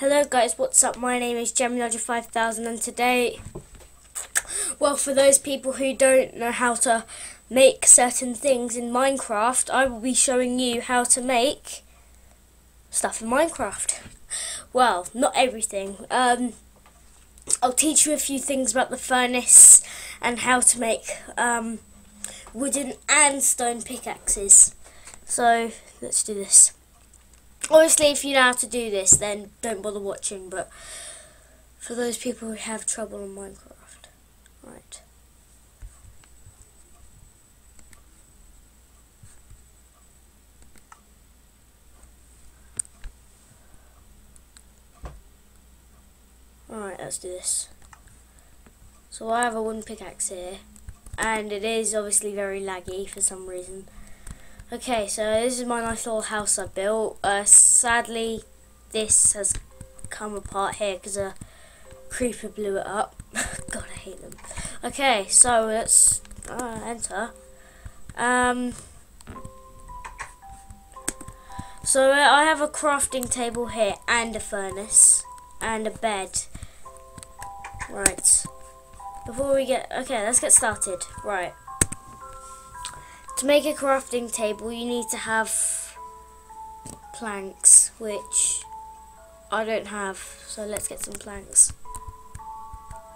Hello guys, what's up? My name is Gemini5000 and today, well for those people who don't know how to make certain things in Minecraft, I will be showing you how to make stuff in Minecraft. Well, not everything. Um, I'll teach you a few things about the furnace and how to make um, wooden and stone pickaxes. So, let's do this. Obviously, if you know how to do this, then don't bother watching, but for those people who have trouble in Minecraft, right. Alright, let's do this. So I have a wooden pickaxe here, and it is obviously very laggy for some reason. Okay, so this is my nice little house I built. Uh, sadly, this has come apart here because a creeper blew it up. God, I hate them. Okay, so let's uh, enter. Um, so uh, I have a crafting table here and a furnace and a bed. Right. Before we get... Okay, let's get started. Right. To make a crafting table, you need to have planks, which I don't have, so let's get some planks.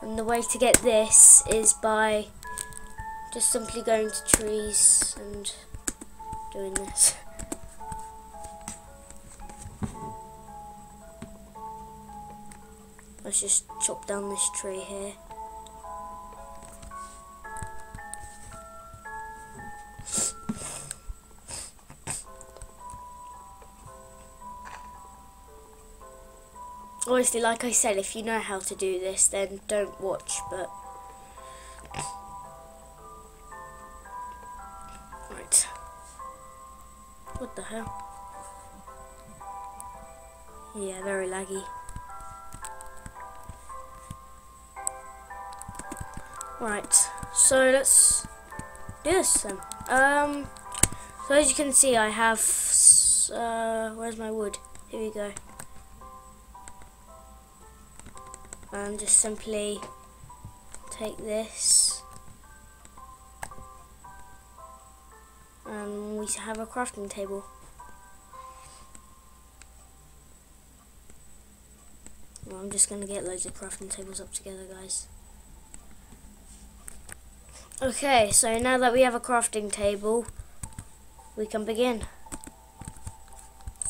And the way to get this is by just simply going to trees and doing this. Let's just chop down this tree here. Obviously, like I said, if you know how to do this, then don't watch, but... Right. What the hell? Yeah, very laggy. Right, so let's do this then. Um, so as you can see, I have, uh, where's my wood? Here we go. And just simply take this and we have a crafting table. Well, I'm just to get loads of crafting tables up together, guys. Okay, so now that we have a crafting table, we can begin.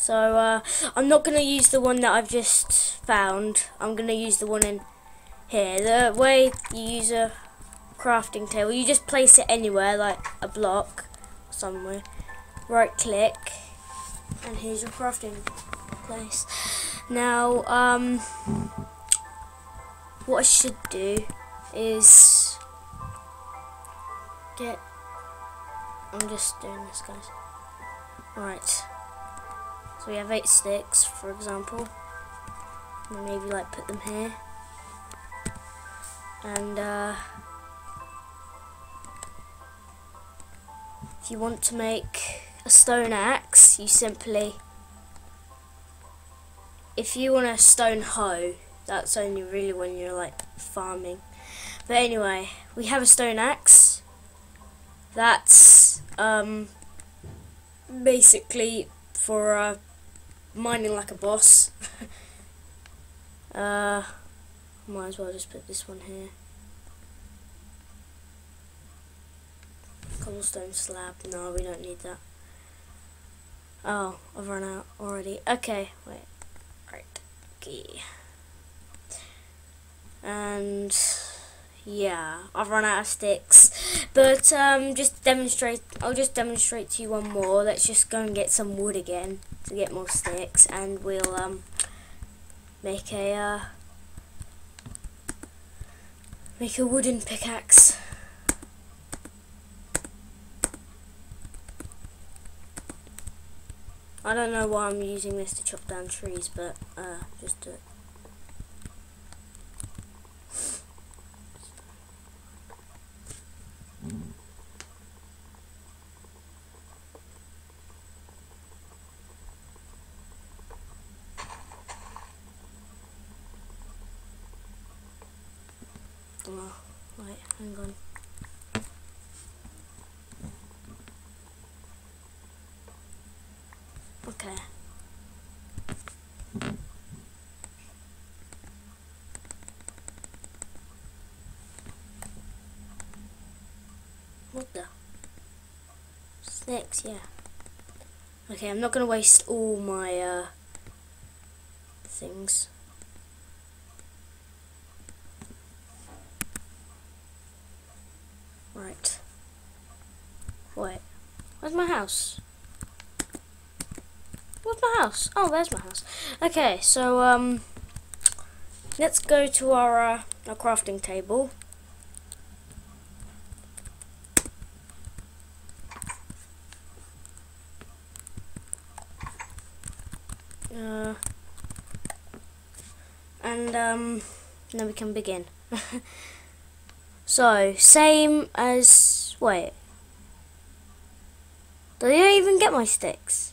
So, uh, I'm not going to use the one that I've just found. I'm going to use the one in here. The way you use a crafting table, you just place it anywhere, like a block somewhere. Right click, and here's your crafting place. Now, um, what I should do is get... I'm just doing this, guys. Alright. So we have eight sticks, for example. Maybe, like, put them here. And, uh... If you want to make a stone axe, you simply... If you want a stone hoe, that's only really when you're, like, farming. But anyway, we have a stone axe that's um, basically for uh, mining like a boss. uh, might as well just put this one here. Cobblestone slab. No, we don't need that. Oh, I've run out already. Okay, wait. Right. Okay. And yeah, I've run out of sticks. But um, just demonstrate. I'll just demonstrate to you one more. Let's just go and get some wood again to get more sticks, and we'll um, make a uh, make a wooden pickaxe. I don't know why I'm using this to chop down trees, but uh, just it. Oh, wait, hang on. Okay. What the? Snakes, yeah. Okay, I'm not going to waste all my uh, things. Right. Wait. My house? Where's my house? Oh, there's my house. Okay, so, um, let's go to our, uh, our crafting table. Uh, and um, then we can begin. so, same as, wait, did I even get my sticks?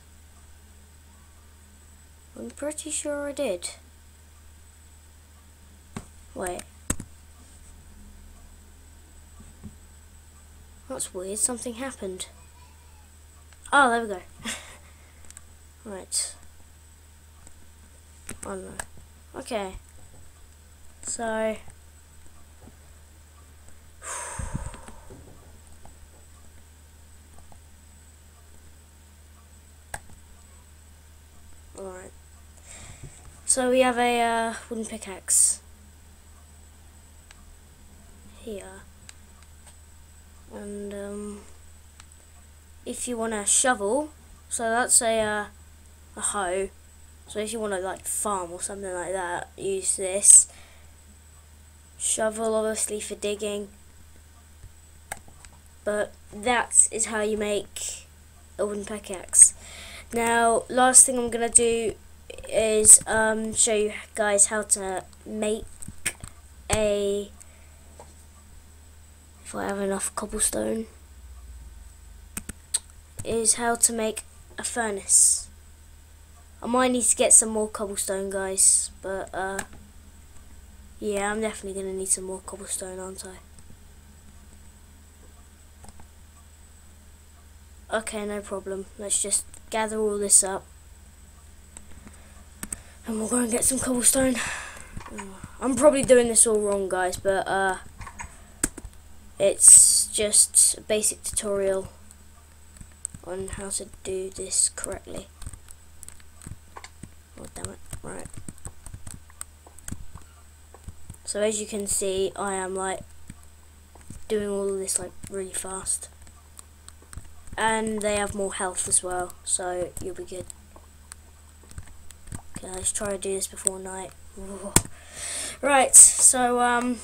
I'm pretty sure I did. Wait. That's weird, something happened. Oh, there we go. right. Oh no. Okay. So. Alright. So we have a uh, wooden pickaxe here. And um, if you want a shovel, so that's a, uh, a hoe so if you want to like farm or something like that, use this. Shovel obviously for digging. But that is how you make a wooden pickaxe. Now, last thing I'm going to do is um, show you guys how to make a, if I have enough cobblestone, is how to make a furnace. I might need to get some more cobblestone, guys. But, uh, yeah, I'm definitely to need some more cobblestone, aren't I? Okay, no problem. Let's just gather all this up. And we'll go and get some cobblestone. I'm probably doing this all wrong, guys, but, uh, it's just a basic tutorial on how to do this correctly. Oh, damn it. Right. So as you can see, I am like doing all of this like really fast. And they have more health as well, so you'll be good. Okay, let's try to do this before night. Right, so um,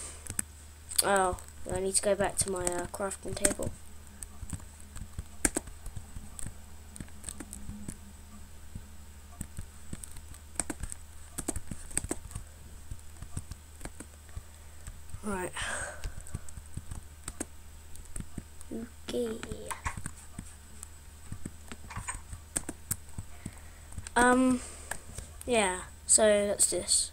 oh, I need to go back to my uh, crafting table. Right. Okay. Um, yeah, so that's this.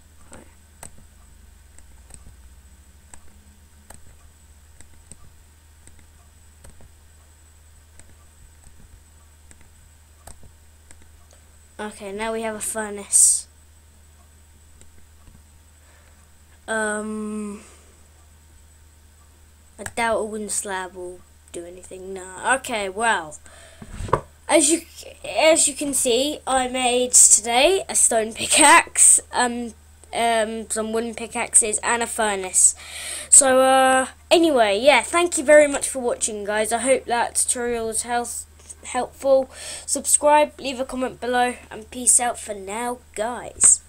Okay, now we have a furnace. Um... I doubt a wooden slab will do anything. No. Okay, well, as you as you can see, I made today a stone pickaxe, um, um, some wooden pickaxes, and a furnace. So, uh, anyway, yeah, thank you very much for watching, guys. I hope that tutorial was health helpful. Subscribe, leave a comment below, and peace out for now, guys.